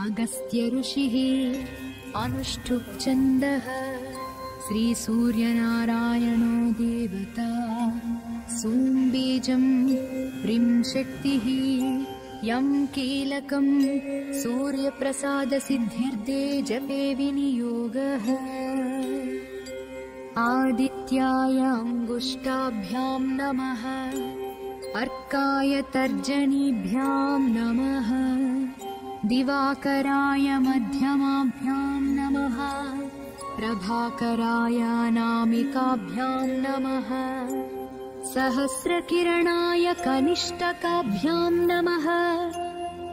अगस्त्यऋषिः अनुष्ठुप्छन्दः श्रीसूर्यनारायणो देवता सूम्बीजम् शक्तिः यम् कीलकम् सूर्यप्रसादसिद्धिर्दे जपे विनियोगः आदित्याय अङ्गुष्टाभ्याम् नमः अर्काय तर्जनीभ्याम् नमः दिवाकराय मध्यमाभ्याम् नमः। प्रभाकराय अनामिकाभ्याम् नमः। सहस्रकिरणाय कनिष्ठकाभ्याम् नमः।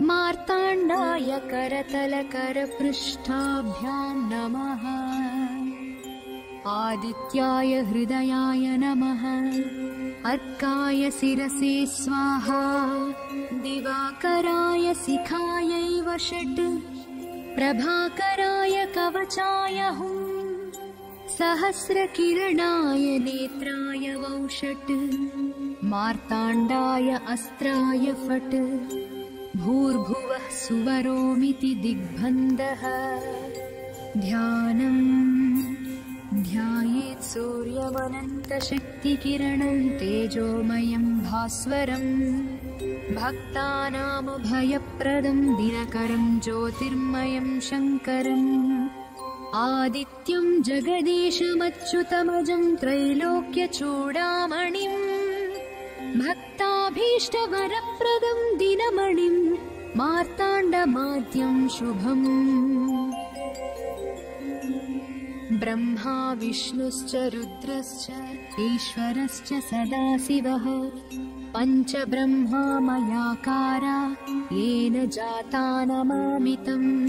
मार्ताण्डाय करतलकरपृष्ठाभ्याम् नमः आदित्याय हृदयाय नमः। अर्काय शिरसे स्वाहा। दिवाकराय शिखायैव षट् प्रभाकराय कवचाय हुम् सहस्रकिरणाय नेत्राय वौषट्। मार्ताण्डाय अस्त्राय फट्। भूर्भुवः सुवरोमिति दिग्बन्धः। ध्यानम् ध्यायेत् सूर्यमनन्तशक्तिकिरणम् तेजोमयम् भास्वरम् भक्तानामभयप्रदम् दिनकरम् ज्योतिर्मयम् शङ्करम्। आदित्यम् जगदीशमच्युतमजम् त्रैलोक्यचूडामणिम् भक्ताभीष्टवरप्रदम् दिनमणिम् मार्ताण्डमाद्यम् शुभम् ब्रह्मा विष्णुश्च रुद्रश्च ईश्वरश्च सदाशिवः। पञ्चब्रह्मा मयाकारा येन जाता नमामितम्।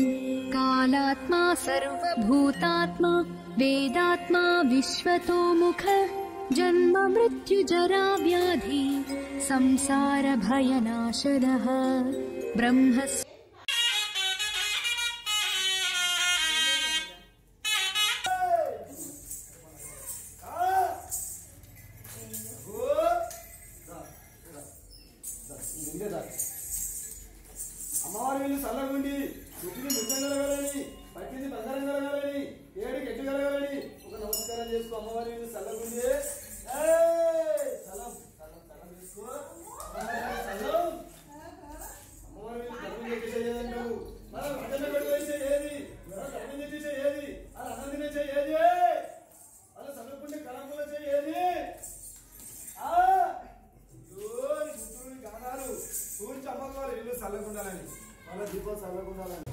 कालात्मा सर्वभूतात्मा वेदात्मा विश्वतोमुख। जन्म मृत्युजरा व्याधि संसारभयनाशनः। ब्रह्म Salimos a luego